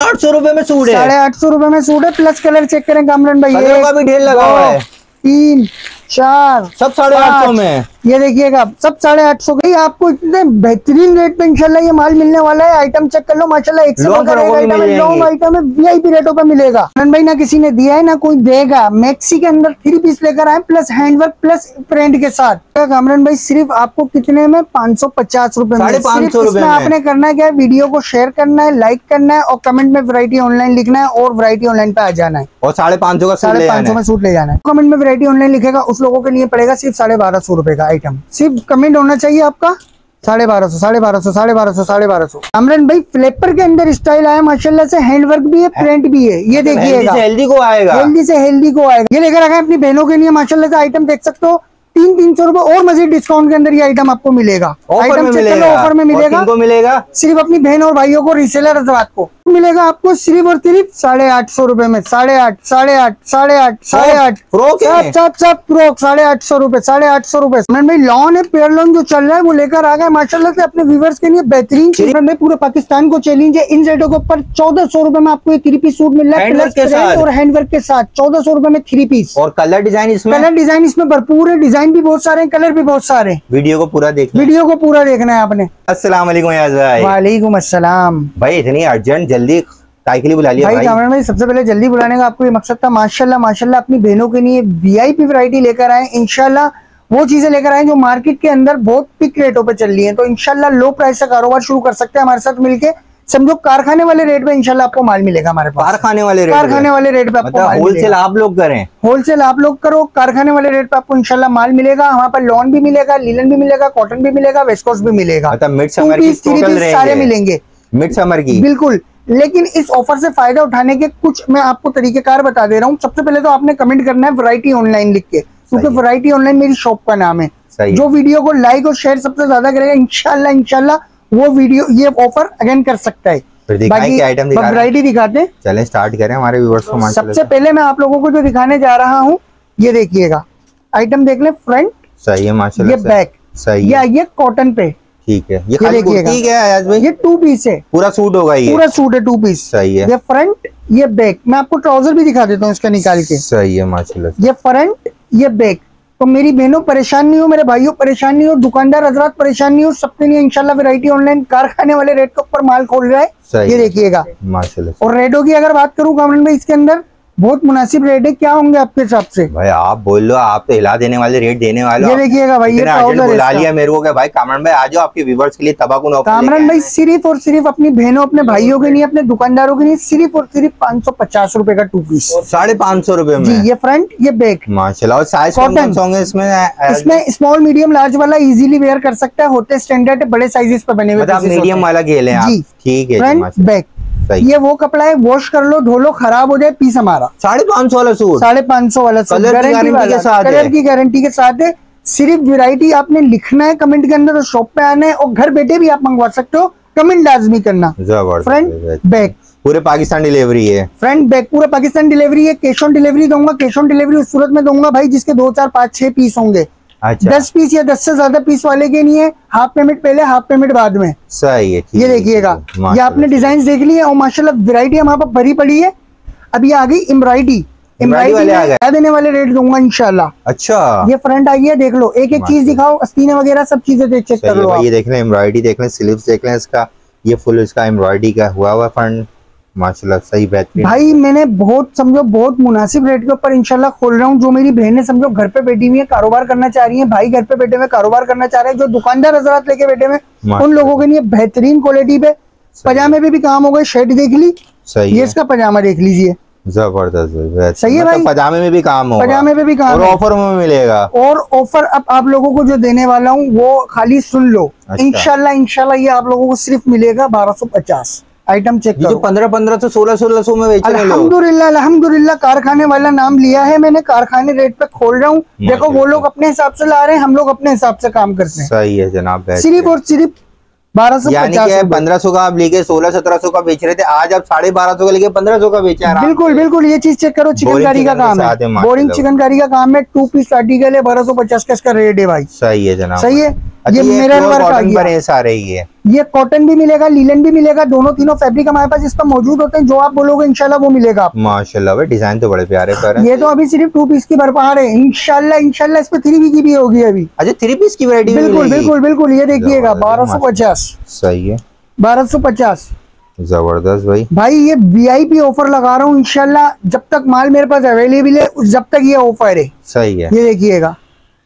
आठ सौ रुपये में सूट है। साढ़े आठ सौ रुपये में सूट है प्लस कलर चेक करें कामरन भाई का भी ढेर लगा हुआ है। तीन चार सब साढ़े आठ सौ में। ये देखिएगा सब साढ़े आठ सौ का आपको इतने बेहतरीन रेट पे इंशाल्लाह ये माल मिलने वाला है। आइटम चेक कर लो माशाल्लाह एक से आइटम है लॉन्ग जाएँगे। आइटम है वीआईपी रेटों पे मिलेगा। आनंद भाई ना किसी ने दिया है ना कोई देगा। मैक्सी के अंदर थ्री पीस लेकर आए प्लस हैंडवर्क प्लस प्रिंट के साथ। कामरन भाई सिर्फ़ आपको कितने में? पाँच सौ पचास रूपए आपने करना क्या? है वीडियो को शेयर करना है लाइक करना है और कमेंट में वैरायटी ऑनलाइन लिखना है और वैरायटी ऑनलाइन पे आ जाना है। और साढ़े पाँच सौ का साढ़े पाँच सौ में सूट ले जाना है। कमेंट में वैरायटी ऑनलाइन लिखेगा उस लोगों के लिए पड़ेगा सिर्फ़ साढ़े बारह सौ रुपए का। आइटम सिर्फ़ कमेंट होना चाहिए आपका? साढ़े बारह सौ साढ़े बारह सौ साढ़े बारह सौ साढ़े बारह सौ। अमरन भाई फ्लेपर के अंदर स्टाइल आया माशाल्लाह से हैंडवर्क भी है प्रिंट भी है। ये हेल्दी देखिएगा। हेल्दी को आएगा। हेल्दी से हेल्दी को आएगा। ये लेकर आ गए अपनी बहनों के लिए माशाल्लाह से आइटम देख सकते हो। तीन तीन सौ रुपए और मजीद डिस्काउंट के अंदर ये आइटम आपको मिलेगा। ऑफ़र आइटम ऑफ़र में मिलेगा। मिलेगा? सिर्फ़ अपनी बहन और भाइयों को रिसेलर हजरात को। मिलेगा आपको सिर्फ़ और सिर्फ़ साढ़े आठ सौ रुपये में। साढ़े आठ साढ़े आठ साढ़े आठ साढ़े आठ। सब है सब सब फ्रॉक साढ़े आठ सौ रुपये साढ़े आठ सौ रुपये भाई लॉन है पेयर लॉन जो चल रहा है वो लेकर आ गए। माशाल्लाह से अपने व्यूवर्स के लिए बेहतरीन चीज़ भाई पूरे पाकिस्तान को चैलेंज है। इन रेटों के ऊपर चौदह सौ रुपये में आपको ये थ्री पीस सूट मिल रहा है प्लस और हैंडवर्क के साथ। चौदह सौ रुपये में थ्री पीस और कलर डिज़ाइन इसमें? कलर डिज़ाइन इसमें भरपूर है डिज़ाइन भी बहुत सारे हैं कलर भी बहुत सारे हैं। वीडियो को पूरा देख वीडियो को पूरा देखना है आपने। असला वालेकुम भाई इतनी अर्जेंट जल्दी काय के लिए बुला लिया भाई भाई। कामरान भाई सबसे पहले जल्दी बुलाने का आपको ये मकसद था माशाल्लाह माशाल्लाह अपनी बहनों के लिए वीआईपी वैरायटी लेकर आए। इंशाल्लाह वो चीज़ें लेकर आए जो मार्केट के अंदर बहुत पिक रेटों पर चल रही है। तो इंशाल्लाह लो प्राइस से कारोबार शुरू कर सकते हैं हमारे साथ मिलके। समझो कारखाने वाले रेट पे इंशाल्लाह आपको माल मिलेगा हमारे पास। कारखाने वाले रेट कारखाने वाले रेट पे आपको मतलब होलसेल आप लोग करें। होलसेल आप लोग करो कारखाने वाले रेट पे आपको इंशाल्लाह माल मिलेगा। हमारे पास लॉन भी मिलेगा लीलन भी मिलेगा कॉटन भी मिलेगा वेस्कोस भी मिलेगा। मतलब मिड समर की टोटल पीस सारे मिलेंगे। मिड समर की? बिल्कुल। लेकिन इस ऑफ़र से फ़ायदा उठाने के कुछ मैं आपको तरीकेकार बता दे रहा हूँ। सबसे पहले तो आपने कमेंट करना है वैरायटी ऑनलाइन लिख के क्योंकि। वैरायटी ऑनलाइन मेरी शॉप का नाम है। जो वीडियो को लाइक और शेयर सबसे ज़्यादा करेगा इनशाला इनशाला वो वीडियो ये ऑफ़र अगेन कर सकता है। हैं? वैरायटी दिखाते हैं। चलें स्टार्ट करें हमारे व्यूवर्स को सबसे पहले मैं आप लोगों को जो दिखाने जा रहा हूँ ये देखिएगा। आइटम देख ले फ्रंट सही है माशाल्लाह ये बैक सही ये है आइए कॉटन पे। ठीक है। ये खाली। कुर्ती। क्या है भाई। ये टू पीस है। पूरा सूट होगा ये। पूरा सूट है टू पीस सही है। ये फ्रंट ये बैक मैं आपको ट्राउज़र भी दिखा देता हूँ इसका निकाल के। सही है माशाल्लाह। ये फ्रंट ये बैक तो मेरी बहनों परेशान नहीं हो मेरे भाइयों परेशान नहीं हो दुकानदार हजरात परेशान नहीं हो सबके लिए इंशाल्लाह वैरायटी ऑनलाइन कारखाने वाले रेट के ऊपर माल खोल रहा है। ये देखिएगा। माशाल्लाह। और रेटों की अगर बात करूँ कामरन भाई इसके अंदर बहुत मुनासिब रेट है क्या होंगे आपके हिसाब से? भाई आप बोल लो आप तो हिला देने वाले रेट देने वाले ये देखिएगा भाई, ये बुला लिया मेरे को भाई कामरान भाई आ जाओ आपके व्यूवर्स के लिए तबाकू ऑफ़र कामरान भाई सिर्फ़ और सिर्फ़ अपनी बहनों अपने भाइयों के लिए अपने दुकानदारों के लिए सिर्फ़ और सिर्फ़ पाँच सौ पचास रूपए का टू पीस साढ़े पाँच सौ रुपए में। ये फ्रंट ये बैक माशाल्लाह और साइज़ से होंगे इसमें? इसमें स्मॉल मीडियम लार्ज वाला इजीली वेयर कर सकता है होते स्टैंडर्ड बड़े साइजेस पे बने हुए मतलब मीडियम वाला खेले ठीक है फ्रंट। बैक ये वो कपड़ा है वॉश कर लो धो लो खराब हो जाए पीस हमारा। साढ़े पाँच सौ वाला सूट? साढ़े पाँच सौ वाला Colour की गारंटी के साथ कलर की गारंटी के साथ है। सिर्फ़ वैरायटी आपने लिखना है कमेंट के अंदर और शॉप पे आना है और घर बैठे भी आप मंगवा सकते हो। कमेंट लाजमी करना। फ्रंट बैक पूरे पाकिस्तान डिलीवरी है। फ्रंट बैक पूरा पाकिस्तान डिलीवरी है। कैश ऑन डिलीवरी दूँगा कैश ऑन डिलीवरी उस सूरत में दूँगा। भाई जिसके दो चार पाँच छह पीस होंगे। अच्छा। दस पीस या दस से ज़्यादा पीस वाले के लिए हाफ़ पेमेंट पहले हाफ़ पेमेंट बाद में। सही है ये देखिएगा ये आपने डिज़ाइन देख लिए और माशाल्लाह वैरायटी हमारे पास भरी पड़ी है। अब ये आ गई एम्ब्रॉयडरी एम्ब्रॉयडरी देने वाले रेट दूँगा इनशाला अच्छा। ये फ्रंट आई है देख लो एक एक चीज़ दिखाओ अस्तीने वगैरह सब चीज़ें चेक कर लो ये देख लें एम्ब्रॉयडरी देख लें स्लीव्स देख लें इसका। ये फुल इसका एम्ब्रॉयडरी का हुआ हुआ फंड माशाल्लाह सही बेहतरीन भाई मैंने बहुत समझो बहुत मुनासिब रेट के ऊपर इंशाल्लाह खोल रहा हूँ। जो मेरी बहनें समझो घर पे बैठी हुई है कारोबार करना चाह रही है भाई घर पे बैठे हुए कारोबार करना चाह रहे हैं जो दुकानदार हजरात लेके बैठे हुए उन लोगों के लिए बेहतरीन क्वालिटी पे पजामे पे भी काम हो गए शर्ट देख ली सही ये इसका पजामा देख लीजिए। ज़बरदस्त सही है मतलब भाई? पजामे में भी काम होगा। पजामे पे भी काम और ऑफ़र में मिलेगा। और ऑफ़र अब आप लोगों को जो देने वाला हूँ वो खाली सुन लो। अच्छा। इंशाल्लाह इंशाल्लाह ये आप लोगों को सिर्फ़ मिलेगा बारह सौ पचास। आइटम चेक करो। पंद्रह पंद्रह सौ सोलह सोलह सौ में हैं अल्हम्दुलिल्लाह अल्हम्दुलिल्लाह कारखाने वाला नाम लिया है मैंने कारखाने रेट पे खोल रहा हूँ। देखो वो लोग अपने हिसाब से ला रहे हैं हम लोग अपने हिसाब से काम करते हैं। सही है जनाब सिर्फ़ और सिर्फ़ बारह सौ यानी पंद्रह सौ का आप लेके सोलह सत्रह सौ का बेच रहे थे आज आप साढ़े बारह सौ का लेके पंद्रह सौ का बेचे आराम बिल्कुल बिल्कुल ये चीज़ चेक करो चिकनकारी का काम है। है। बोरिंग चिकनकारी का काम है टू पीस आर्टिकल है बारह सौ पचास का इसका रेट है भाई। सही है जनाब। सही है? अच्छा, ये गया? पर है सारे ये ये कॉटन भी मिलेगा लीलन भी मिलेगा दोनों तीनों फैब्रिक हमारे पास इस पर मौजूद होते हैं जो आप बोलोगे इंशाल्लाह वो मिलेगा आपको। माशाल्लाह भाई डिज़ाइन तो बड़े प्यारे पर ये तो अभी सिर्फ़ टू पीस की भरपार है इंशाल्लाह इंशाल्लाह इस पे थ्री पी की भी होगी अभी। अच्छा थ्री पीस की वैरायटी बिल्कुल बिल्कुल बिल्कुल ये देखिएगा बारह सौ पचास। सही है। बारह सौ पचास। ज़बरदस्त भाई। भाई ये वीआईपी ऑफ़र लगा रहा हूँ इनशाला जब तक माल मेरे पास अवेलेबल है जब तक ये ऑफ़र है। सही है। ये देखिएगा।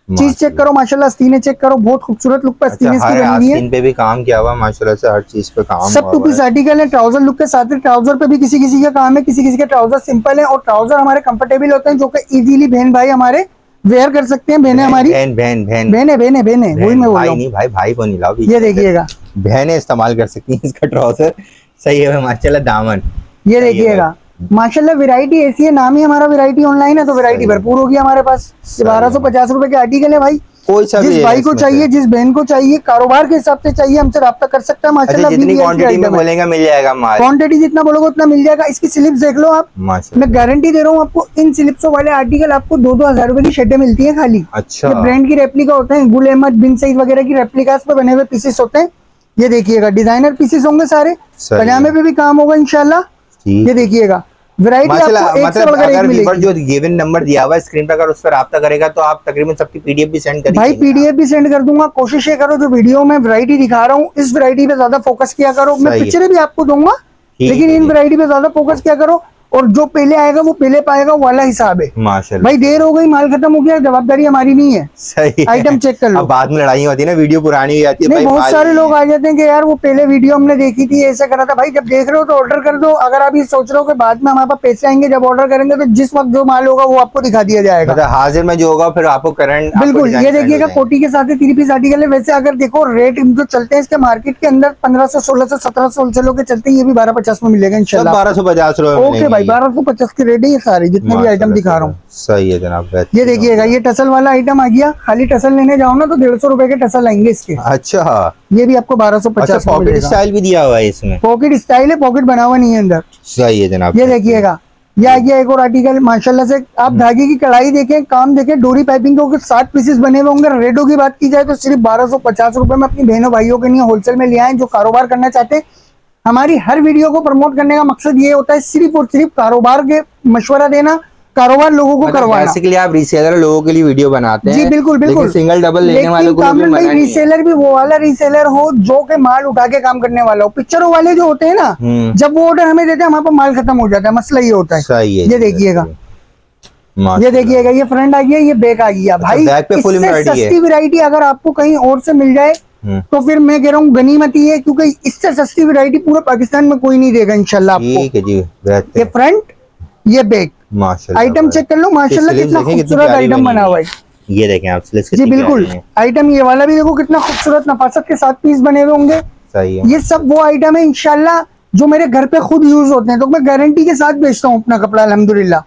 चीज़ चेक करो माशाल्लाह स्तीने चेक करो बहुत खूबसूरत लुक पे अच्छा स्तीने इसकी बनी है। पे भी काम किया हुआ माशाल्लाह से हर चीज़ पे काम सब टू पीस आर्टिकल है। ट्राउज़र लुक के साथ ट्राउज़र पे भी किसी किसी का काम है किसी किसी के ट्राउज़र सिंपल है और ट्राउज़र हमारे कंफर्टेबल होते हैं जो कि इजीली बहन भाई हमारे वेयर कर सकते हैं बहने हमारी। बहन बहन बहन। बहन है बहन है बहन है वही मैं भाई नहीं भाई भाई को नहीं लाओ ये देखिएगा। बहनें इस्तेमाल कर सकती हैं इसका ट्राउज़र सही है माशाल्लाह दामन। ये देखिएगा। माशाल्लाह वैरायटी ऐसी है नाम ही हमारा वैरायटी ऑनलाइन है तो वैरायटी भरपूर होगी हमारे पास। बारह सौ पचास रूपए के आर्टिकल है भाई। कोई सा जिस भाई को चाहिए जिस बहन को चाहिए कारोबार के हिसाब से चाहिए हमसे रहा कर सकता है अच्छा माशाल्लाह जितनी क्वांटिटी में बोलेगा मिल जाएगा माल। क्वांटिटी जितना बोलोगे उतना मिल जाएगा। इसकी स्लिप देख लो आप। मैं गारंटी दे रहा हूँ आपको इन स्लिप्सों वाले आर्टिकल आपको दो दो हज़ार रुपए की शर्टें मिलती है खाली। अच्छा। ब्रांड की रेप्लिका होते हैं गुल अहमद बिन सईद वगैरह की रेप्लिकास पे बने हुए पीसेस होते हैं। ये देखिएगा डिज़ाइनर पीसेस होंगे सारे। पजामे पे भी काम होगा इनशाला ये देखिएगा। वैरायटी आपको एक से मतलब बढ़कर एक मिलेगी। जो गिवन नंबर दिया हुआ स्क्रीन पर अगर उस पर करेगा तो आप तकरीबन सबकी पीडीएफ भी सेंड कर भाई पीडीएफ भी सेंड कर दूँगा। कोशिश ये करो जो वीडियो में वैरायटी दिखा रहा हूँ इस वैरायटी पे ज़्यादा फोकस किया करो। मैं पिक्चर भी आपको दूँगा लेकिन इन वैरायटी पे ज़्यादा फोकस किया करो। और जो पहले आएगा वो पहले पाएगा वो वाला हिसाब है। माशाल्लाह। भाई देर हो गई माल खत्म हो गया जवाबदारी हमारी नहीं है। सही आइटम चेक कर लो। अब बाद में लड़ाई होती है ना वीडियो पुरानी हो जाती है भाई बहुत सारे लोग आ जाते हैं कि यार वो पहले वीडियो हमने देखी थी ऐसा करा था। भाई जब देख रहे हो तो ऑर्डर कर दो। अगर आप ये सोच रहे हो कि बाद में हमारे पास पैसे आएँगे जब ऑर्डर करेंगे तो जिस वक्त जो माल होगा वो आपको दिखा दिया जाएगा। मतलब हाजिर में जो होगा फिर आपको करंट बिल्कुल ये देखिएगा कोटी के साथ थ्री पीस आर्टिकल है। वैसे अगर देखो रेट जो चलते हैं इसके मार्केट के अंदर पंद्रह सौ सोलह सौ सत्रह सौ होलसेलों के चलते हैं ये भी बारह पचास में मिलेगा इंशाल्लाह। बारह सौ पचास रुपए ओके मिलेंगे भाई बारह सौ पचास के रेट है ये सारे जितने भी आइटम दिखा रहा हूँ। सही है जनाब ये देखिएगा ये टसल वाला आइटम आ गया। खाली टसल लेने जाओ ना तो डेढ़ सौ रुपए के टसल आएँगे इसके। अच्छा। ये भी आपको बारह सौ अच्छा पचास पॉकेट स्टाइल भी दिया हुआ है इसमें। पॉकेट स्टाइल है पॉकेट बना हुआ नहीं है अंदर। सही है जनाब ये देखिएगा ये आ गया एक और आर्टिकल माशाल्लाह से। आप धागे की कढ़ाई देखें काम देखें डोरी पाइपिंग के सात पीसेस बने हुए होंगे। रेटों की बात की जाए तो सिर्फ़ बारह सौ पचास रुपए में अपनी बहनों भाइयों के लिए होलसेल में ले आए जो कारोबार करना चाहते हैं। हमारी हर वीडियो को प्रमोट करने का मकसद ये होता है सिर्फ़ और सिर्फ़ कारोबार के मशवरा देना कारोबार लोगों को करवाना। बेसिकली आप रीसेलर लोगों के लिए वीडियो बनाते हैं जी बिल्कुल बिल्कुल। सिंगल डबल लेने वालों को भी मना रीसेलर भी वो वाला रीसेलर हो जो के माल उठा के काम करने वाला हो। पिक्चरों वाले जो होते हैं ना हम्म, जब वो ऑर्डर हमें देते हैं हमारे पास माल खत्म हो जाता है मसला ये होता है। सही है ये देखिएगा। ये देखिएगा ये फ्रंट आ गया ये बैक आ गया। भाई full इससे सस्ती वैरायटी अगर आपको कहीं और से मिल जाए तो फिर मैं कह रहा हूँ गनीमती है क्योंकि इससे सस्ती वैरायटी पूरे पाकिस्तान में कोई नहीं देगा इनशाला आपको। है ये फ्रंट ये बैक आइटम चेक कर लो माशाल्लाह कितना खूबसूरत आइटम बना हुआ है। ये देखें आप जी बिल्कुल। आइटम ये वाला भी देखो कितना खूबसूरत नफासत के साथ पीस बने हुए होंगे। सही है। ये सब वो आइटम है इनशाला जो मेरे घर पे खुद यूज़ होते हैं। तो मैं गारंटी के साथ बेचता हूँ अपना कपड़ा अल्हम्दुलिल्लाह।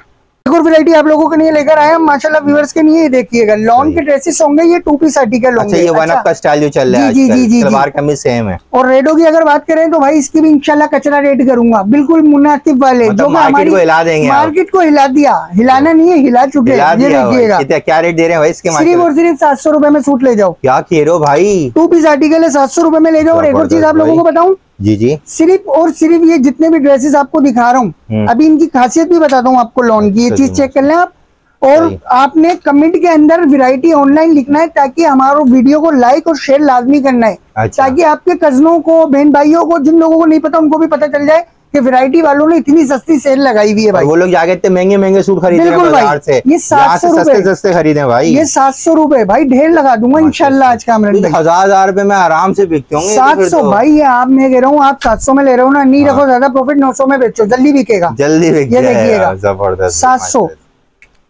एक और वैरायटी आप लोगों के लिए लेकर आया हम माशाल्लाह व्यूअर्स के लिए देखिएगा। लॉन के ड्रेसेस होंगे ये टू पीस आर्टिकल अच्छा होंगे ये वन अप का स्टाइल जो चल रहा है जी, जी, जी, सलवार कमीज सेम है। और रेडो की अगर बात करें तो भाई इसकी भी इंशाल्लाह कचरा रेट करूँगा। बिल्कुल मुनासिब वाले मतलब जो मार्केट को हिला देंगे मार्केट को हिला दिया। हिलाना नहीं है हिला चुके ये। देखिएगा। क्या रेट दे रहे हैं भाई इसके सिर्फ़ और सिर्फ़ सात सौ रुपए में सूट ले जाओ। क्या कह रहे हो भाई? टू पीस आर्टिकल है सात सौ रुपए में ले जाओ। और एक और चीज़ आप लोगों को बताऊँ जी जी। सिर्फ़ और सिर्फ़ ये जितने भी ड्रेसेस आपको दिखा रहा हूँ हम्म। अभी इनकी खासियत भी बताता हूँ आपको लॉन की ये चीज़ चेक कर लें आप। और आपने कमेंट के अंदर वैरायटी ऑनलाइन लिखना है ताकि हमारे वीडियो को लाइक और शेयर लाजमी करना है। अच्छा। ताकि आपके कजनों को बहन भाइयों को जिन लोगों को नहीं पता उनको भी पता चल जाए कि वैरायटी वालों ने इतनी सस्ती सेल लगाई हुई है भाई। वो लोग जाके इतने महँगे महँगे सूट खरीदे हैं बिल्कुल भाई। से। ये 700 यहाँ से सस्ते सस्ते खरीदे भाई। ये सात सौ रुपए भाई ढेर लगा दूँगा इंशाल्लाह आज कामरान भाई हज़ार हज़ार रुपए में आराम से बिकते होंगे सात सौ तो। भाई ये आप मैं कह रहा हूँ आप सात सौ में ले रहे हो ना नहीं हाँ। रखो ज़्यादा प्रॉफिट नौ सौ में बेचो जल्दी बिकेगा। जल्दी ये देखिएगा। ज़बरदस्त 700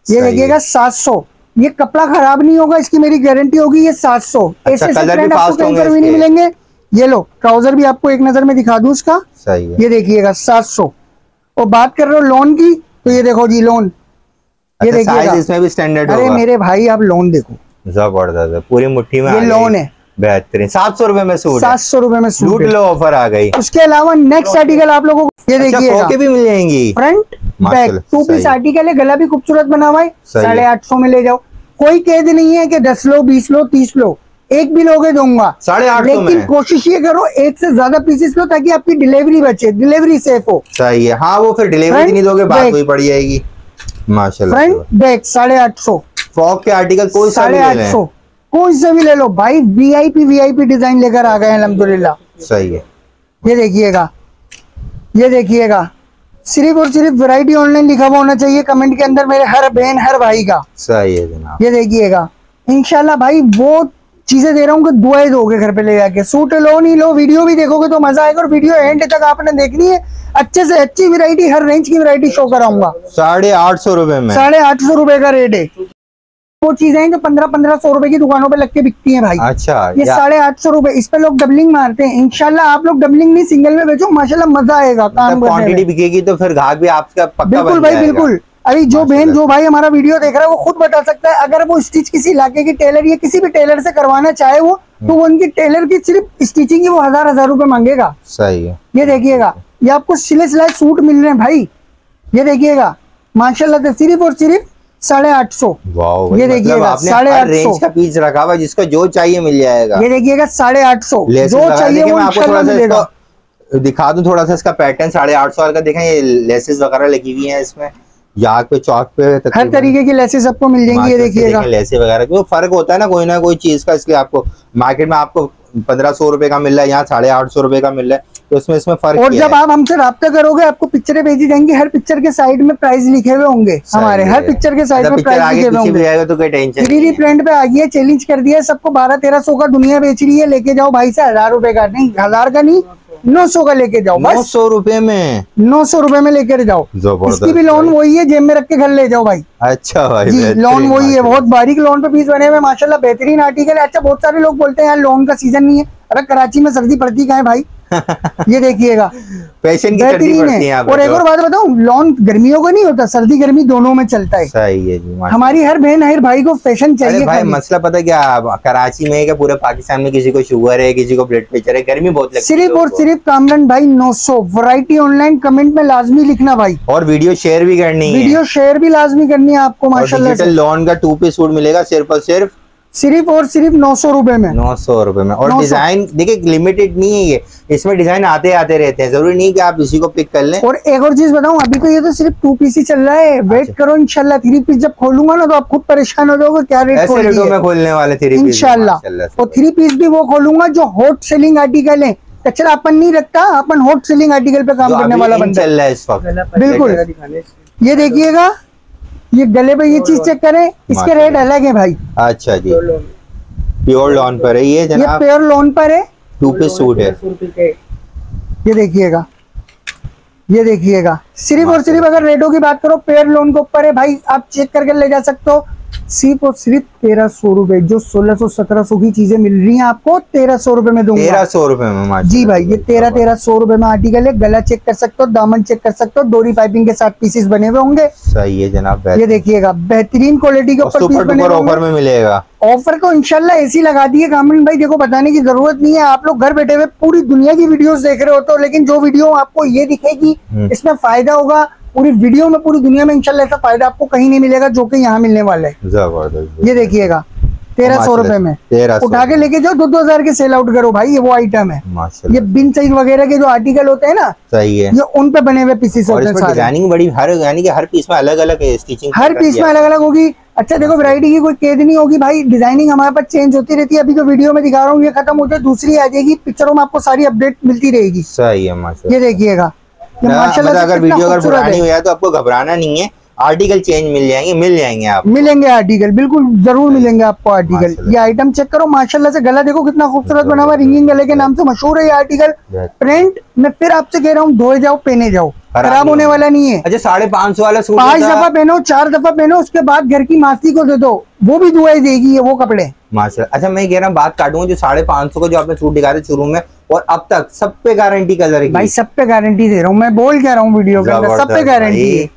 ये देखिएगा 700 ये कपड़ा खराब नहीं होगा इसकी मेरी गारंटी होगी ये सात सौ। ऐसे कलर होंगे पर भी नहीं मिलेंगे। ये लो ट्राउज़र भी आपको एक नज़र में दिखा दू उसका सही है। ये देखिएगा 700 और बात कर रहे हो लोन की तो ये देखो जी लोन ये अच्छा देखिएगा। इसमें भी स्टैंडर्ड अरे मेरे भाई आप लोन देखो। ज़बरदस्त है पूरी मुट्ठी में ये लोन है। बेहतरीन। सात सौ रुपए में सूट सात सौ रुपए में सूट लो ऑफ़र आ गई। उसके अलावा नेक्स्ट आर्टिकल आप लोगों को ये अच्छा देखिएगा। भी मिल जाएँगी। Front back two piece article है। गला भी खूबसूरत बना हुआ है। साढ़े आठ सौ में ले जाओ। कोई कैद नहीं है कि दस लो बीस लो तीस लो। एक भी लोगे दूँगा। साढ़े आठ लेकिन कोशिश ये करो एक से ज़्यादा पीसेस लो ताकि आपकी डिलीवरी बचे। डिलीवरी सेफ़ हो। सही है। हाँ वो फिर डिलीवरी नहीं दोगे बात। वही पड़ जाएगी। माशाल्लाह। फ्रंट बैक साढ़े आठ सौ। फ्रॉक के आर्टिकल कोई साढ़े आठ सौ। कोई से भी ले लो। भाई वीआईपी वीआईपी डिज़ाइन लेकर आ गए हैं अल्हम्दुलिल्लाह। सही है। ये देखिएगा। ये देखिएगा। सिर्फ़ और सिर्फ़ वैरायटी ऑनलाइन लिखा हुआ होना चाहिए। कमेंट के अंदर मेरे हर बहन हर भाई का। सही है जनाब। ये देखिएगा। इंशाल्लाह भाई वो चीज़ें दे रहा हूँ कि दुआएँ दोगे घर पे ले जाके। सूट लो नहीं लो वीडियो भी देखोगे तो मज़ा आएगा और वीडियो एंड तक आपने देखनी है। अच्छे से अच्छी वैरायटी हर रेंज की वैरायटी शो कराऊँगा। साढ़े आठ सौ रुपए में। साढ़े आठ सौ रुपए का रेट है। वो चीज़ें हैं जो पंद्रह पंद्रह सौ रुपए की दुकानों पे लग के बिकती हैं भाई। अच्छा ये साढ़े आठ सौ रुपए इस पे लोग डबलिंग मारते हैं। इंशाल्लाह आप लोग डबलिंग नहीं सिंगल में बेचो माशाल्लाह मज़ा आएगा काम मतलब क्वांटिटी बिकेगी तो फिर घाक भी आपका पक्का बिल्कुल भाई बिल्कुल। अभी जो बहन जो भाई हमारा वीडियो देख रहा है वो खुद बता सकता है अगर वो स्टिच किसी इलाके की टेलर या किसी भी टेलर से करवाना चाहे वो तो वो उनकी टेलर की सिर्फ़ स्टिचिंग ही वो हज़ार हज़ार रुपए मांगेगा। सही है। ये देखिएगा ये आपको सिले सिलाए सूट मिल रहे हैं भाई। ये देखिएगा माशाल्लाह से सिर्फ़ और सिर्फ़ साढ़े आठ सौ। ये मतलब देखिएगा, साढ़े आठ सौ। का पीस रखा हुआ जिसको जो चाहिए मिल जाएगा। ये देखिएगा साढ़े आठ सौ। जो चाहिए वो आपको दिखा दूँ थोड़ा सा इसका पैटर्न साढ़े आठ सौ का देखें ये लेसेस वगैरह लगी हुई है इसमें। याग पे चौक पे हर तरीके की लेसेस आपको मिल जाएँगी ये देखिएगा। देखें लेसे वगैरह क्यों फ़र्क होता है ना कोई ना कोई चीज़ का इसलिए आपको मार्केट में आपको पंद्रह सौ रुपए का मिल रहा है यहाँ साढ़े आठ सौ रुपए का मिल रहा है तो इसमें इसमें फ़र्क और जब आप हमसे रब्ता करोगे आपको पिक्चरें भेजी जाएँगी हर पिक्चर के साइड में प्राइस लिखे हुए होंगे हमारे हर पिक्चर के साइड मतलब में प्राइस लिखे हुए होंगे। तो कोई टेंशन थ्री डी प्रिंट पे आ गई चैलेंज कर दिया सबको बारह तेरह सौ का दुनिया बेच रही है लेके जाओ भाई से हज़ार रुपए का नहीं हज़ार का नहीं नौ सौ का लेके जाओ नौ सौ रुपये में? नौ सौ रुपये में लेकर जाओ। इसकी भी लोन वही है जेब में रख के घर ले जाओ भाई। अच्छा भाई जी लोन वही है बहुत बारीक लोन पे पीस बने हुए माशाल्लाह बेहतरीन आर्टिकल है। अच्छा बहुत सारे लोग बोलते हैं यार लोन का सीज़न नहीं है। अरे कराची में सर्दी पड़ती कहाँ है भाई? ये देखिएगा। फ़ैशन की बेहतरीन है। और एक तो। और बात बताऊँ लॉन गर्मियों को नहीं होता सर्दी गर्मी दोनों में चलता है। सही है जी हमारी हर बहन हर भाई को फ़ैशन अरे चाहिए भाई मसला पता है क्या कराची में है क्या पूरे पाकिस्तान में किसी को शुगर है किसी को ब्लड प्रेशर है गर्मी बहुत लगती है सिर्फ़ और सिर्फ़ कामरन भाई 900 वैरायटी ऑनलाइन कमेंट में लाजमी लिखना भाई। और वीडियो शेयर भी करनी है। वीडियो शेयर भी लाजमी करनी है आपको माशा से। लोन का टू पीस सूट मिलेगा सिर्फ़ और सिर्फ़ सिर्फ़ और सिर्फ़ नौ सौ रुपए में। नौ सौ रुपये में। और डिज़ाइन देखिए लिमिटेड नहीं है ये। इसमें डिज़ाइन आते आते रहते हैं। ज़रूरी नहीं कि आप इसी को पिक कर लें। और एक और चीज़ बताऊँ अभी तो ये तो सिर्फ़ टू पीस ही चल रहा है। वेट अच्छा। करो इनशाला थ्री पीस जब खोलूँगा ना तो आप खुद परेशान हो जाओगे क्या रेट खोल में खोलने वाले थ्री इंशाल्लाह। और थ्री पीस भी वो खोलूँगा जो हॉट सेलिंग आर्टिकल है। कचरा अपन नहीं रखता अपन हॉट सेलिंग आर्टिकल पे काम करने वाला बंदा चल रहा है इस वक्त। बिल्कुल। ये देखिएगा ये गले पे ये चीज़ चेक करें इसके रेट अलग है भाई। अच्छा जी। प्योर लॉन पर है ये ये जनाब? प्योर लोन पर है। टू पे सूट है। ये देखिएगा। ये देखिएगा। सिर्फ़ और सिर्फ़ अगर रेटों की बात करो पेयर लोन के ऊपर है भाई आप चेक करके ले जा सकते हो। सिर्फ़ और सिर्फ़ तेरह सौ रुपए जो सोलह सौ सत्रह सौ की चीज़ें मिल रही हैं आपको तेरह सौ रुपये में दूँगा। तेरह सौ रुपए में जी भाई ये तेरह तेरह सौ रुपए में आर्टिकल है गला चेक कर सकते हो दामन चेक कर सकते हो डोरी पाइपिंग के साथ पीसेस बने हुए होंगे। सही है जनाब ये देखिएगा बेहतरीन क्वालिटी के ऊपर ऑफ़र में मिलेगा। ऑफ़र को इंशाल्लाह ऐसी लगा दिए कामन भाई देखो बताने की ज़रूरत नहीं है आप लोग घर बैठे हुए पूरी दुनिया की वीडियोस देख रहे होते हो लेकिन जो वीडियो आपको ये दिखेगी हम्म। इसमें फ़ायदा होगा पूरी वीडियो में पूरी दुनिया में इंशाल्लाह ऐसा फ़ायदा आपको कहीं नहीं मिलेगा जो कि यहाँ मिलने वाला है। ये देखिएगा तेरह सौ रुपए में। उठा के लेके जाओ दो दो हज़ार के सेल आउट करो भाई ये वो आइटम है। ये बिन साइज़ वगैरह के जो आर्टिकल होते हैं ना सही है। ये उन पे बने हुए पीसेस होते हैं डिज़ाइनिंग बड़ी हर यानी कि हर पीस में अलग अलग स्टिचिंग हर पीस में अलग अलग होगी। अच्छा देखो वैरायटी की कोई कैद नहीं होगी भाई डिज़ाइनिंग हमारे पास चेंज होती रहती है। अभी जो वीडियो में दिखा रहा हूँ ये खत्म होते दूसरी आ जाएगी पिक्चरों में आपको सारी अपडेट मिलती रहेगी। सही है ये देखिएगा। माशाल्लाह मतलब अगर वीडियो अगर पुरानी है। हो जाए तो आपको घबराना नहीं है। आर्टिकल चेंज मिल जाएँगे मिल जाएँगे आप मिलेंगे आर्टिकल बिल्कुल ज़रूर मिलेंगे आपको आर्टिकल ये आइटम चेक करो माशाल्लाह से गला देखो कितना खूबसूरत बना हुआ रिंगिंग गले के नाम से मशहूर है ये आर्टिकल प्रिंट मैं फिर आपसे कह रहा हूँ धोए जाओ पहने जाओ। खराब होने वाला नहीं है। अच्छा साढ़े पाँच सौ वाला सूट पाँच दफ़ा पहनो चार दफ़ा पहनो उसके बाद घर की मासी को दे दो। वो भी दुआई देगी ये वो कपड़े। माशाल्लाह। अच्छा मैं कह रहा हूँ बात काटूँगा जो साढ़े पाँच सौ का जो आपने सूट दिखाया था शुरू में और अब तक सब पे गारंटी कलर भाई सब पे गारंटी दे रहा हूँ मैं बोल क्या रहा हूँ वीडियो के अंदर सब पे गारंटी है।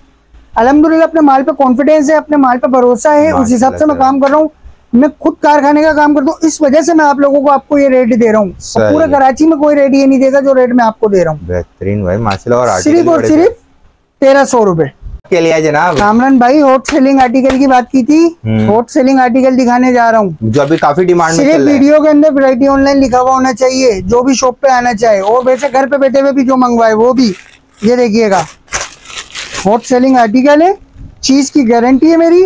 अलहमदुल्ला अपने माल पे कॉन्फिडेंस है अपने माल पे भरोसा है उस हिसाब से मैं काम कर रहा हूँ। मैं खुद कारखाने का काम करता हूँ। इस वजह से मैं आप लोगों को आपको ये रेट दे रहा हूँ। पूरे कराची में कोई रेट ये नहीं देगा जो रेट मैं आपको दे रहा हूँ। बेहतरीन भाई माशाल्लाह और सिर्फ़ और सिर्फ़ तेरह सौ रूपए। के लिए जनाब। कामरान भाई हॉट सेलिंग आर्टिकल की बात की थी। हॉट सेलिंग आर्टिकल दिखाने जा रहा हूँ। जो अभी काफ़ी डिमांड सिर्फ़ वीडियो के अंदर वैरायटी ऑनलाइन लिखा हुआ होना चाहिए जो भी शॉप पे आना चाहे। और वैसे घर पे बैठे हुए भी जो मंगवाए वो भी। ये देखिएगा। हॉट सेलिंग आर्टिकल है। चीज़ की गारंटी है मेरी।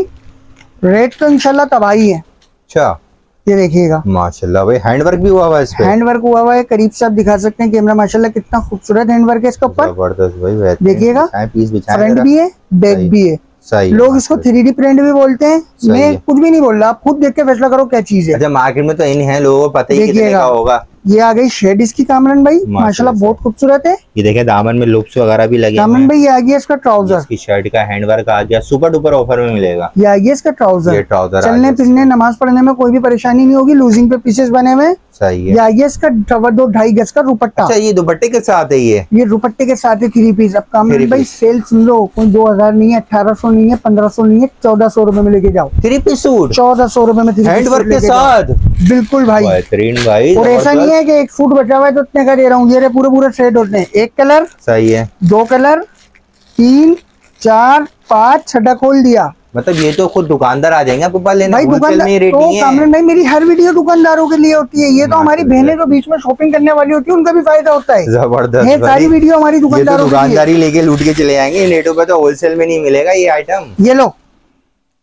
रेट तो इंशाल्लाह तबाही है। अच्छा। ये देखिएगा। माशाल्लाह भाई हैंडवर्क भी हुआ हुआ है इस पे। हैंड वर्क हुआ हुआ है करीब से आप दिखा सकते हैं कैमरा माशाल्लाह कितना खूबसूरत हैंड वर्क है इसके ऊपर। ज़बरदस्त भाई देखिएगा। फ्रंट भी है बैक भी है। सही। लोग इसको थ्री डी प्रिंट भी बोलते हैं। मैं कुछ भी नहीं बोल रहा आप खुद देख के फैसला करो क्या चीज़ है। अच्छा मार्केट में तो इन है लोगों को पता ही कितने का होगा। ये आ गई शेड इसकी कामरन भाई। माशाल्लाह बहुत खूबसूरत है। ये देखे दामन में लुप्स वगैरह भी लगे हैं। भाई ये आ गया इसका ट्राउज़र इसकी शर्ट का हैंडवर्क आ गया सुपर डुपर ऑफ़र में मिलेगा। ये आ गया इसका ये ट्राउज़र ट्राउज़र चलने फिरने नमाज़ पढ़ने में कोई भी परेशानी नहीं होगी लूजिंग पे पीसेस बने हुए हैं। सही ये है आ गया इसका दो ढाई गज का दुपट्टा। अच्छा ये दुपट्टे के साथ है ये? ये दुपट्टे के साथ ही थ्री पीस अब कामरान भाई। सेल सुन लो कोई दो हज़ार नहीं है अठारह सौ नहीं है पंद्रह सौ नहीं है चौदह सौ रुपए में लेके जाओ। थ्री पीस सूट चौदह सौ रुपए में three piece के साथ? बिल्कुल भाई। बेहतरीन भाई और ऐसा नहीं ज़बरदस्त। है कि एक सूट बचा हुआ है तो इतने का दे रहा हूँ। ये रहे पूरे पूरे सेट होते हैं एक कलर सही है। दो कलर तीन चार पाँच छठा खोल दिया। मतलब ये तो खुद दुकानदार आ जाएँगे आपके पास लेने। भाई दुकानदार रेट तो नहीं कामरान भाई मेरी हर वीडियो दुकानदारों के लिए होती है। ये तो हमारी माशाल्लाह। बहनें जो बीच में शॉपिंग करने वाली होती है उनका भी फ़ायदा होता है। ज़बरदस्त ये सारी वीडियो हमारी तो दुकानदारों के दुकानदारी लेके लूट के चले जाएँगे रेटों पे तो होलसेल में नहीं मिलेगा ये आइटम ये लो।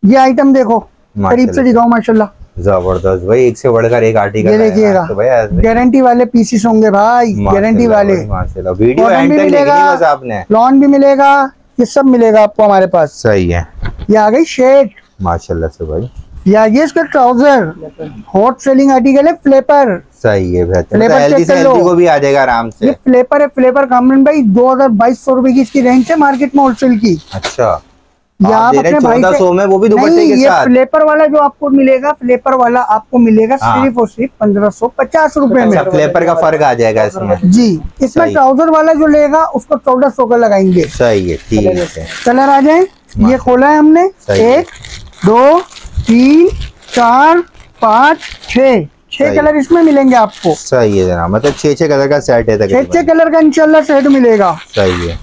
ये आइटम देखो करीब से दिखाओ माशाल्लाह। ज़बरदस्त भाई एक से बढ़कर एक आर्टिकल देखिएगा। गारंटी वाले पीसीस होंगे भाई गारंटी वाले। वीडियो एंड भी तक मिलेगा। आपने। लॉन भी मिलेगा ये सब मिलेगा आपको हमारे पास। सही है। ये आ गई शेड माशाल्लाह से भाई। ये आ गया इसका ट्राउज़र हॉट सेलिंग आर्टिकल है फ्लेपर सही है बेहतर Flavor हेल्दी से हेल्दी को भी आ जाएगा आराम से। ये फ्लेपर है फ्लेपर कामरन भाई दो हज़ार बाईस सौ रूपए की इसकी रेंज है मार्केट में होलसेल की। अच्छा। आप आप दे रहे अपने भाई चौदह से सौ में वो भी दुपट्टे नहीं के ये साथ। फ्लेपर वाला जो आपको मिलेगा फ्लेपर वाला आपको मिलेगा हाँ। सिर्फ़ और सिर्फ़ पंद्रह सौ पचास रूपए में। अच्छा फ्लेपर का फ़र्क आ जाएगा इसमें। जी इसमें ट्राउज़र वाला जो लेगा उसको चौदह सौ का लगाएँगे। सही है ठीक है। कलर आ जाए? ये खोला है हमने। एक दो तीन चार पाँच छः छह कलर इसमें मिलेंगे आपको। सही है जनाब मतलब छह छह कलर का सेट है छह छह कलर का इंशाल्लाह सेट मिलेगा। सही है।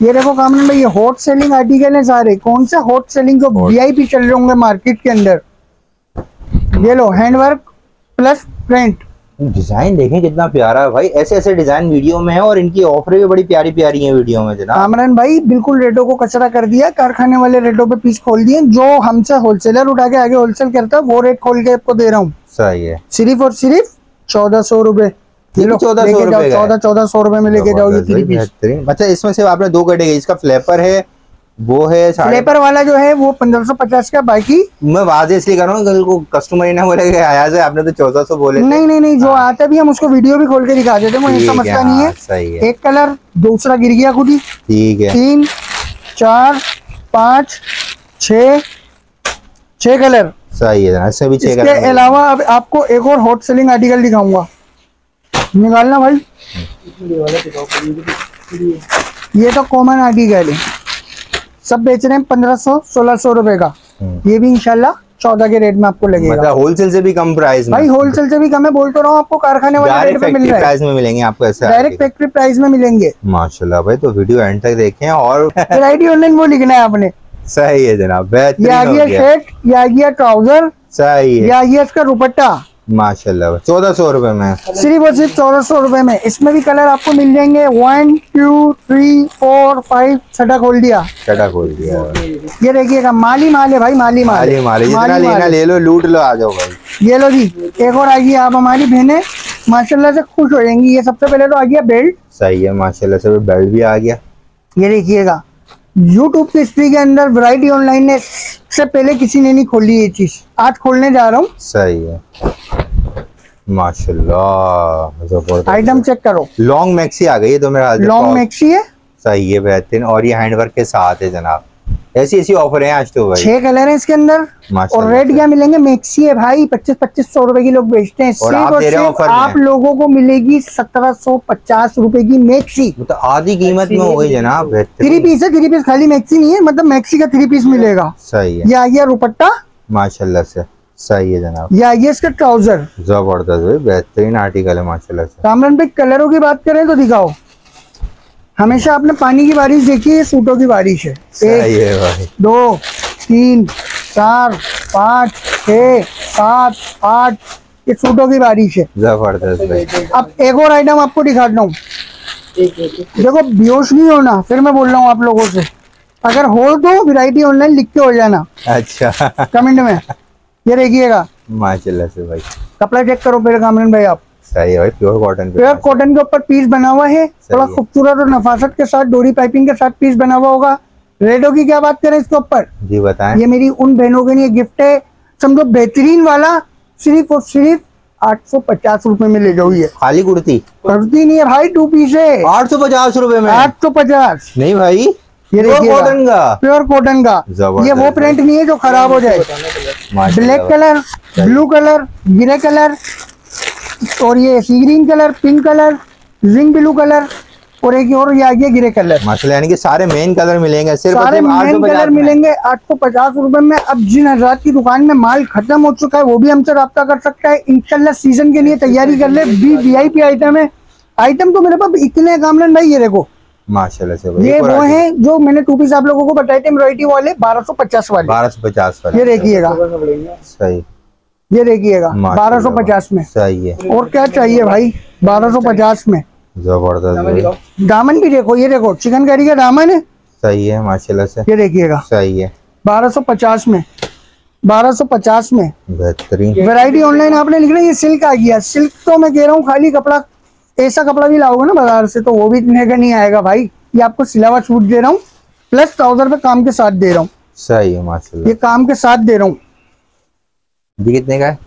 ये देखो कामन भाई ये हॉट सेलिंग आर्टिकल है सारे। कौन से हॉट सेलिंग जो वीआईपी चल रहे होंगे मार्केट के अंदर? ये लो हैंडवर्क प्लस प्रिंट डिज़ाइन देखें कितना प्यारा है भाई। ऐसे ऐसे डिज़ाइन वीडियो में है और इनकी ऑफरें भी बड़ी प्यारी प्यारी है वीडियो में जनाब। कामरान भाई बिल्कुल रेटों को कचरा कर दिया कारखाने वाले रेटों पे पीस खोल दिए जो हमसे होलसेलर उठा के आगे होलसेल करता है वो रेट खोल के आपको दे रहा हूँ। सही है। सिर्फ़ और सिर्फ़ चौदह सौ रूपए। ये 1400 रुपए चौदह चौदह सौ रूपए में लेके जाओ ये थ्री पीस अच्छा इसमें सिर्फ़ आपने दो कैटेगरी इसका फ्लेपर है वो है स्लेपर वाला जो है वो पंद्रह सौ पचास का बाकी मैं वाजे इसलिए कर रहा हूँ कस्टमर ही ना बोले कि आया से आपने तो चौदह सौ बोले नहीं नहीं नहीं जो आता भी हम उसको वीडियो भी खोल के दिखा देते हैं मसला नहीं हाँ, है सही है। एक कलर दूसरा गिर गया खुद ही। ठीक है। तीन चार पाँच छ छह कलर। सही है इसके अलावा अब आपको एक और हॉट सेलिंग आर्टिकल दिखाऊँगा। निकालना भाई। ये तो कॉमन आर्टिकल है। सब बेच रहे हैं पंद्रह सौ सोलह सौ रुपए का। हम्म। ये भी इनशाला चौदह के रेट में आपको लगेगा। मतलब होलसेल से भी कम प्राइस में। भाई होलसेल से भी कम है बोल तो रहा हूँ आपको कारखाने वाले रेट पे मिल रहा है। प्राइस में मिलेंगे आपको ऐसे डायरेक्ट फैक्ट्री प्राइस में मिलेंगे। माशाल्लाह भाई तो वीडियो एंड तक देखें और वैरायटी ऑनलाइन वो लिखना है आपने। सही है जनाब ये आ गया। शर्ट ये आ गया ट्राउज़र सही ये है। आ गया इसका दुपट्टा। माशाल्लाह चौदह सौ रुपये में। सिर्फ़ और सिर्फ़ चौदह सौ रुपये में। इसमें भी कलर आपको मिल जाएँगे। One two three four five छठा खोल दिया। चटा खोल दिया। ये देखिएगा माली माल है भाई माली माल। माली। माली माली लेना माल। ले लो लूट लो आ जाओ भाई। ये लो जी एक और आ गई आप हमारी बहने। माशाल्लाह से खुश हो जाएँगी। ये सबसे पहले तो आ गया बेल्ट सही है माशाल्लाह से बेल्ट भी आ गया। ये देखिएगा यूट्यूब की हिस्ट्री के अंदर वैरायटी ऑनलाइन ने से पहले किसी ने नहीं खोली ये चीज़। आज खोलने जा रहा हूँ। सही है। माशाल्लाह आइटम चेक करो। लॉन्ग मैक्सी आ गई है तो मेरा लॉन्ग मैक्सी है। सही है बेहतरीन। और ये हैंडवर्क के साथ है जनाब। ऐसी ऐसी ऑफ़र है आज तो भाई। छह कलर है इसके अंदर। और रेट क्या मिलेंगे? मैक्सी है भाई। पच्चीस पच्चीस सौ रुपए की लोग बेचते हैं और आप और दे रहे हो में। आप लोगों को मिलेगी सत्रह सौ पचास रूपए की मैक्सी तो आधी कीमत में हो गई जनाब थ्री पीस है थ्री पीस खाली मैक्सी नहीं है मतलब मैक्सी का थ्री पीस मिलेगा। सही है। ये आ गया दुपट्टा। माशाल्लाह से। सही है जनाब। ये आ गया इसका ट्राउज़र ज़बरदस्त भाई बेहतरीन आर्टिकल है माशाल्लाह से। कामरान पे कलरों की बात करें तो दिखाओ। हमेशा आपने पानी की बारिश देखी है सूटों की बारिश है? एक है भाई। दो तीन चार पाँच छ सात आठ ये सूटों की बारिश है। ज़बरदस्त अब एक और आइटम आपको दिखाता हूँ देखो बेहोश नहीं होना फिर मैं बोल रहा हूँ आप लोगों से। अगर हो तो वैरायटी ऑनलाइन लिख के हो जाना। अच्छा। कमेंट में। ये देखिएगा। माशाल्लाह से भाई। कपड़ा चेक करो फिर कामरन भाई आप। है भाई प्योर कॉटन प्योर कॉटन के ऊपर पीस बना हुआ है। थोड़ा खूबसूरत और नफासत के साथ डोरी पाइपिंग के साथ पीस बना हुआ होगा। रेटों की क्या बात करें इसके ऊपर? जी बताएँ। ये मेरी उन बहनों के लिए गिफ्ट है। समझो बेहतरीन वाला सिर्फ़ और सिर्फ़ आठ सौ पचास रूपए में ले जाओ ये। खाली कुर्ती? कुर्ती नहीं है भाई टू पीस है। आठ सौ पचास रूपए में? आठ सौ पचास। नहीं भाई ये प्योर कॉटन का। प्योर कॉटन का। ये वो प्रिंट नहीं है जो खराब हो जाए। Black colour blue colour grey colour और ये sea green colour pink colour zinc blue colour और एक और ये आ गया ग्रे कलर। माशाल्लाह यानी कि सारे मेन कलर मिलेंगे सिर्फ़ सारे आठ सौ मेन कलर पचास मिलेंगे आठ सौ पचास रूपए में। अब जिन हजरात की दुकान में माल खत्म हो चुका है वो भी हमसे रब्ता कर सकता है। इंशाल्लाह सीज़न के लिए तैयारी कर ले। B V I P item है। आइटम तो मेरे पास इतने कामरन भाई ये देखो। माशाल्लाह से ये वो है जो मैंने टू पीस आप लोगों को बताए थे एम्ब्रॉयडरी वाले बारह सौ पचास वाले। बारह सौ पचास वाले। ये देखिएगा। सही। ये देखिएगा बारह सौ पचास में। सही है। और क्या चाहिए भाई? बारह सौ पचास में। ज़बरदस्त दामन भी देखो ये देखो चिकन करी का दामन? है सही है माशाल्लाह से। ये देखिएगा। सही है। बारह सौ पचास में। बारह सौ पचास में। बेहतरीन। वैरायटी ऑनलाइन आपने लिख रहा है ये सिल्क आ गया। सिल्क तो मैं कह रहा हूँ खाली कपड़ा ऐसा कपड़ा भी लाओगे ना बाज़ार से तो वो भी इतने का नहीं आएगा भाई। ये आपको सिलावा छूट दे रहा हूँ प्लस ट्राउज़र पे काम के साथ दे रहा हूँ। सही है माशाल्लाह। ये काम के साथ दे रहा हूँ। ये कितने का है?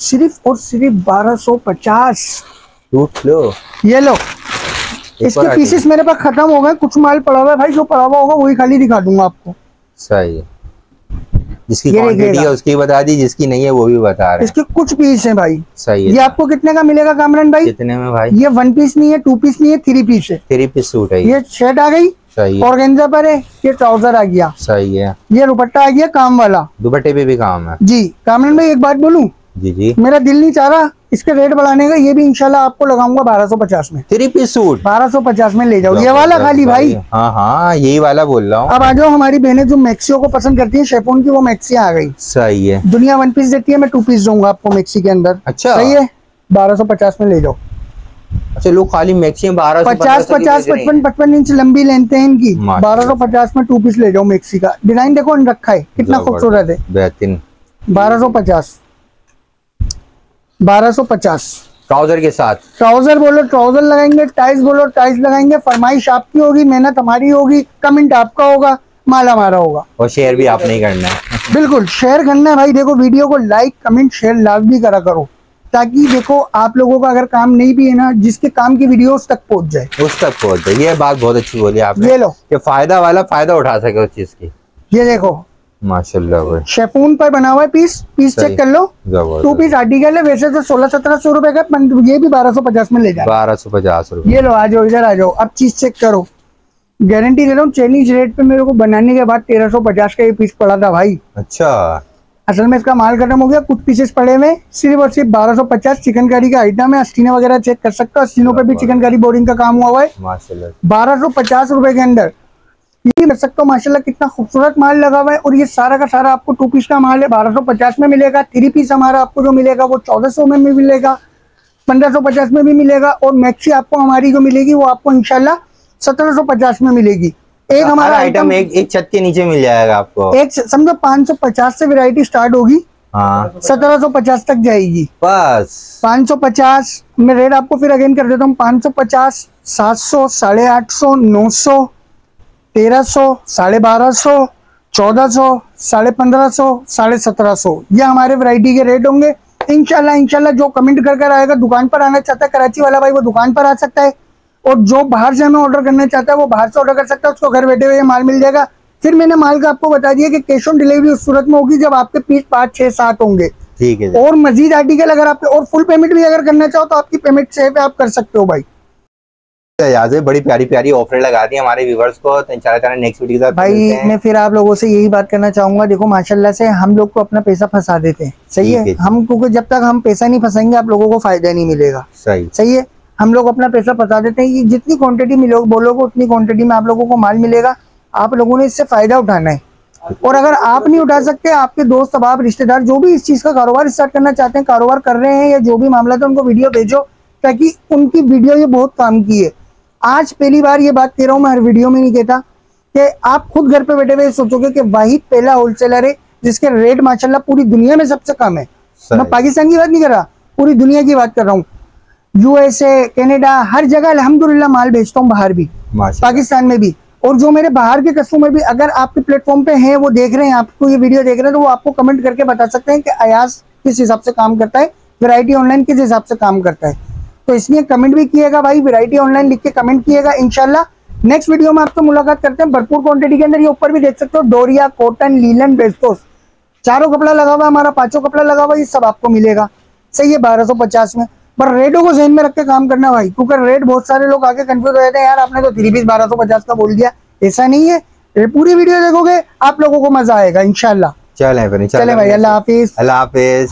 सिर्फ़ और सिर्फ़ बारह सौ पचास। लो। ये लो। इसके पीसेस मेरे पास खत्म हो गए कुछ माल पड़ा हुआ है भाई जो पड़ा हुआ होगा वही खाली दिखा दूँगा आपको। सही है। जिसकी क्वांटिटी है उसकी बता दी जिसकी नहीं है वो भी बता रहे इसके कुछ पीस हैं भाई। सही है। ये आपको कितने का मिलेगा कामरान भाई? कितने में भाई? ये वन पीस नहीं है टू पीस नहीं है थ्री पीस है। थ्री पीस सूट है ये। ये शर्ट आ गई? सही है। ऑर्गेन्जा पर है ये ट्राउज़र आ गया। सही है। ये दुपट्टा आ गया काम वाला। दुपट्टे पे भी काम है। जी कामरान भाई एक बात बोलूँ? जी जी। मेरा दिल नहीं चाह रहा इसके रेट बढ़ाने का ये भी इंशाल्लाह आपको लगाऊँगा बारह सौ पचास में। थ्री पीस सूट बारह सौ पचास में ले जाओ। ये वाला खाली भाई। हाँ हाँ यही वाला बोल रहा हूँ। अब आ जाओ हमारी बहनें जो मैक्सियो को पसंद करती है शेफोन की वो मैक्सी आ गई। सही है। दुनिया वन पीस देती है मैं टू पीस दूँगा आपको मैक्सी के अंदर। अच्छा। सही है? बारह में ले जाओ। अच्छा लोग खाली मैक्सिमम बारह पचास पचास पचपन पचपन इंच लंबी लेंथ हैं इनकी। बारह सौ पचास में टू पीस ले जाओ मैक्सी का। डिज़ाइन देखो इन रखा है। कितना खूबसूरत है। बेहतरीन। बारह सौ पचास। बारह सौ पचास। ट्राउज़र के साथ। ट्राउज़र बोलो ट्राउज़र लगाएँगे टाइल्स बोलो टाइल्स लगाएँगे फरमाइश आपकी होगी मेहनत हमारी होगी कमेंट आपका होगा माल हमारा होगा। और शेयर भी आपने ही करना है। बिल्कुल शेयर करना है भाई। देखो वीडियो को लाइक कमेंट शेयर लाभ भी करा करो। ताकि देखो आप लोगों का अगर काम नहीं भी है ना जिसके काम की वीडियो उस तक पहुँच जाए। उस तक पहुँच जाए। ये बात बहुत अच्छी बोली आपने। ये लो। कि फ़ायदा वाला फ़ायदा उठा सके उस चीज़ की। ये देखो। माशाल्लाह शेफून पर बना हुआ है पीस पीस चेक कर लो। टू पीस आर्टिकल है वैसे तो सोलह सत्रह सौ रुपए का ये भी बारह सौ पचास में ले जाए बारह सौ पचास रूपए। ये लो आ जाओ इधर आ जाओ। अब चीज़ चेक करो। गारंटी दे रहा हूँ चाइनीज़ रेट पे मेरे को बनाने के बाद तेरह सौ पचास का ये पीस पड़ा था भाई। अच्छा। असल में इसका माल खत्म हो गया कुछ पीसेस पड़े हुए सिर्फ़ और सिर्फ़ बारह सौ पचास चिकन करी का आइटम है अस्टीने वगैरह चेक कर सकते हो। अस्टीनों पे भी चिकन करी बोर्डिंग का काम हुआ हुआ है। माशाल्लाह। बारह सौ पचास रुपए के अंदर। ये कर सकते हो माशाल्लाह कितना खूबसूरत माल लगा हुआ है। और ये सारा का सारा आपको टू पीस का माल है बारह सौ पचास में मिलेगा। थ्री पीस हमारा आपको जो मिलेगा वो चौदह में भी मिलेगा। पंद्रह सौ पचास में भी मिलेगा। और मैक्सी आपको हमारी जो मिलेगी वो आपको इनशाला सत्रह सौ पचास में मिलेगी। एक हमारा आइटम एक एक छत के नीचे मिल जाएगा आपको। एक समझो पाँच सौ पचास से वैरायटी स्टार्ट होगी। हाँ। सत्रह सौ पचास तक जाएगी। बस। पाँच सौ पचास मैं रेट आपको फिर अगेन कर देता हूँ। पाँच सौ पचास सात सौ साढ़े आठ सौ नौ सौ तेरह सौ साढ़े बारह सौ चौदह सौ साढ़े पंद्रह सौ साढ़े सत्रह सौ। ये हमारे वैरायटी के रेट होंगे। इंशाल्लाह इंशाल्लाह जो कमेंट कर कर आएगा दुकान पर आना चाहता है कराची वाला भाई वो दुकान पर आ सकता है। और जो बाहर से हमें ऑर्डर करना चाहता है वो बाहर से ऑर्डर कर सकता है उसको घर बैठे हुए माल मिल जाएगा। फिर मैंने माल का आपको बता दिया कि कैश ऑन डिलीवरी उस सूरत में होगी जब आपके पीस पाँच छह सात होंगे। ठीक है और मजीद आर्टिकल अगर आप और फुल पेमेंट भी अगर करना चाहो तो आपकी पेमेंट सेफ़ है आप कर सकते हो भाई। बड़ी प्यारी प्यारी ऑफ़र लगा दी हमारे व्यूवर्स को तो नेक्स्ट वीडियो के साथ भाई मैं फिर आप लोगों से यही बात करना चाहूँगा देखो माशाल्लाह से हम लोग को अपना पैसा फंसा देते हैं। सही है? है हम क्योंकि जब तक हम पैसा नहीं फंसाएँगे आप लोगों को फ़ायदा नहीं मिलेगा। सही। सही है? हम लोग अपना पैसा बता देते हैं ये जितनी क्वांटिटी मिलो बोलोगे उतनी क्वांटिटी में आप लोगों को माल मिलेगा। आप लोगों ने इससे फ़ायदा उठाना है। और अगर आप नहीं उठा सकते आपके दोस्त अब रिश्तेदार जो भी इस चीज़ का कारोबार स्टार्ट करना चाहते हैं कारोबार कर रहे हैं या जो भी मामला था उनको वीडियो भेजो ताकि उनकी वीडियो ये बहुत काम की है। आज पहली बार ये बात कह रहा हूँ मैं हर वीडियो में नहीं कहता कि आप खुद घर पे बैठे हुए सोचोगे कि वही पहला होलसेलर है जिसके रेट माशाल्लाह पूरी दुनिया में सबसे कम है। मैं पाकिस्तान की बात नहीं कर रहा पूरी दुनिया की बात कर रहा हूँ। यूएसए कनाडा हर जगह अलहमदुल्ला माल बेचता हूँ बाहर भी पाकिस्तान में भी। और जो मेरे बाहर के कस्टमर भी अगर आपके प्लेटफॉर्म पे हैं वो देख रहे हैं आपको ये वीडियो देख रहे हैं तो वो आपको कमेंट करके बता सकते हैं कि अयास किस हिसाब से काम करता है वैरायटी ऑनलाइन किस हिसाब से काम करता है। तो इसलिए कमेंट भी किएगा भाई वैरायटी ऑनलाइन लिख के कमेंट किएगा इनशाला नेक्स्ट वीडियो में आपसे मुलाकात करते हैं भरपूर क्वांटिटी के अंदर ये ऊपर भी देख सकते हो डोरिया कॉटन लीलन बेस्टोस चारों कपड़ा लगा हुआ हमारा पाँचों कपड़ा लगा हुआ ये सब आपको मिलेगा। सही है बारह में। पर रेटों को जहन में रख के काम करना भाई क्योंकि रेट बहुत सारे लोग आगे कंफ्यूज हो जाते हैं। यार आपने तो थ्री पीस बारह सौ पचास का बोल दिया ऐसा नहीं है। पूरी वीडियो देखोगे आप लोगों को मज़ा आएगा इनशाला चले चले भाई अल्लाह हाफिज। अल्लाह हाफिज।